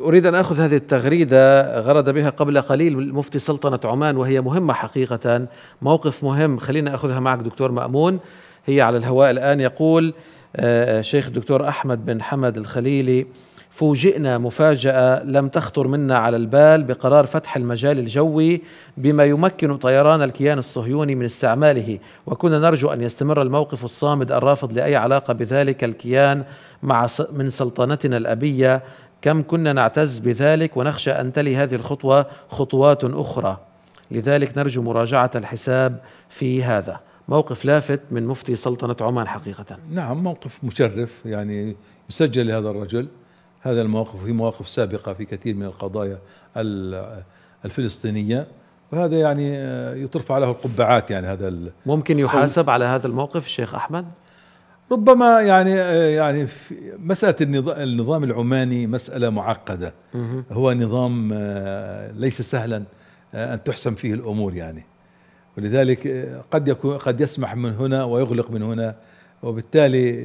أريد أن أخذ هذه التغريدة غرد بها قبل قليل مفتي سلطنة عمان وهي مهمة حقيقة موقف مهم. خلينا أخذها معك دكتور مأمون. هي على الهواء الآن يقول آه، شيخ الدكتور أحمد بن حمد الخليلي فوجئنا مفاجأة لم تخطر منا على البال بقرار فتح المجال الجوي بما يمكن طيران الكيان الصهيوني من استعماله وكنا نرجو أن يستمر الموقف الصامد الرافض لأي علاقة بذلك الكيان مع من سلطنتنا الأبية كم كنا نعتز بذلك ونخشى أن تلي هذه الخطوة خطوات أخرى. لذلك نرجو مراجعة الحساب في هذا. موقف لافت من مفتي سلطنة عمان حقيقة. نعم موقف مشرف يعني يسجل لهذا الرجل. هذا المواقف وهي مواقف سابقة في كثير من القضايا الفلسطينية. وهذا يعني يطرف له القبعات يعني هذا ممكن يحاسب على هذا الموقف الشيخ أحمد؟ ربما يعني يعني مسألة النظام العماني مسألة معقدة. هو نظام ليس سهلا أن تحسم فيه الأمور يعني. ولذلك قد يكون قد يسمح من هنا ويغلق من هنا وبالتالي